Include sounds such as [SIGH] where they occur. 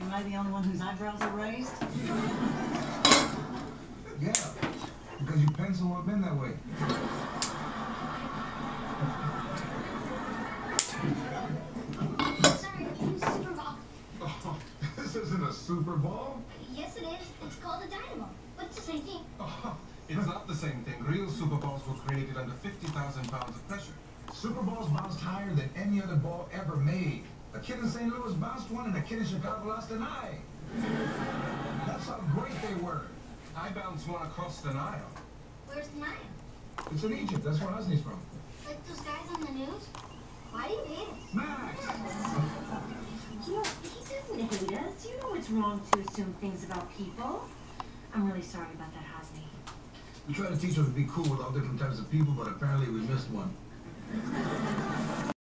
Am I the only one whose eyebrows are raised? Yeah, because your pencil have been that way. Sorry, Super Ball. Oh, [LAUGHS] this isn't a Super Ball. Yes, it is. It's called a dynamo. But it's the same thing. Oh, [LAUGHS] it's not the same thing. Real Super Balls were created under 50,000 pounds of pressure. Super Balls bounced higher than any other ball ever made. A kid in St. Louis bounced one, and a kid in Chicago lost an eye. That's how great they were. I bounced one across the Nile. Where's the Nile? It's in Egypt. That's where Hosni's from. Like those guys on the news? Why do you hate us? Max! You know, he doesn't hate us. You know it's wrong to assume things about people. I'm really sorry about that, Hosni. We tried to teach them to be cool with all different types of people, but apparently we missed one.